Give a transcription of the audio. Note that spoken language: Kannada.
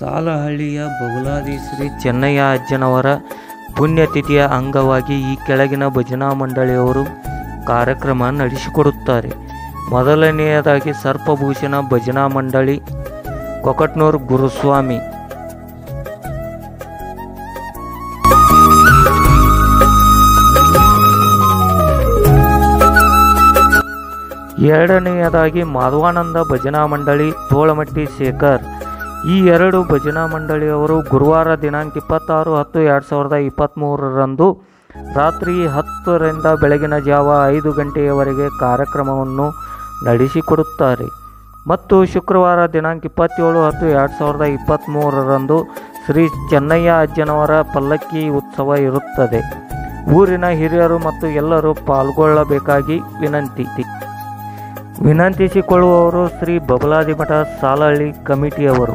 ಸಾಲಹಳ್ಳಿಯ ಬಗುಲಾದಿ ಶ್ರೀ ಚೆನ್ನಯ್ಯ ಅಜ್ಜನವರ ಪುಣ್ಯತಿಥಿಯ ಅಂಗವಾಗಿ ಈ ಕೆಳಗಿನ ಭಜನಾ ಮಂಡಳಿಯವರು ಕಾರ್ಯಕ್ರಮ ನಡೆಸಿಕೊಡುತ್ತಾರೆ. ಮೊದಲನೆಯದಾಗಿ ಸರ್ಪಭೂಷಣ ಭಜನಾ ಮಂಡಳಿ, ಕೊಕಟ್ನೂರ್ ಗುರುಸ್ವಾಮಿ. ಎರಡನೆಯದಾಗಿ ಮಾಧವಾನಂದ ಭಜನಾ ಮಂಡಳಿ, ತೋಳಮಟ್ಟಿ ಶೇಖರ್. ಈ ಎರಡು ಭಜನಾ ಮಂಡಳಿಯವರು ಗುರುವಾರ ದಿನಾಂಕ ಇಪ್ಪತ್ತಾರು ಹತ್ತು ಎರಡು ಸಾವಿರದ ಇಪ್ಪತ್ತ್ಮೂರರಂದು ರಾತ್ರಿ ಹತ್ತರಿಂದ ಬೆಳಗಿನ ಜಾವ ಐದು ಗಂಟೆಯವರೆಗೆ ಕಾರ್ಯಕ್ರಮವನ್ನು ನಡೆಸಿಕೊಡುತ್ತಾರೆ. ಮತ್ತು ಶುಕ್ರವಾರ ದಿನಾಂಕ ಇಪ್ಪತ್ತೇಳು ಹತ್ತು ಎರಡು ಸಾವಿರದ ಇಪ್ಪತ್ತ್ಮೂರರಂದು ಶ್ರೀ ಚೆನ್ನಯ್ಯ ಅಜ್ಜನವರ ಪಲ್ಲಕ್ಕಿ ಉತ್ಸವ ಇರುತ್ತದೆ. ಊರಿನ ಹಿರಿಯರು ಮತ್ತು ಎಲ್ಲರೂ ಪಾಲ್ಗೊಳ್ಳಬೇಕಾಗಿ ವಿನಂತಿ. ವಿನಂತಿಸಿಕೊಳ್ಳುವವರು ಶ್ರೀ ಬಬಲಾದಿ ಮಠ ಸಾಲಹಳ್ಳಿ ಕಮಿಟಿಯವರು.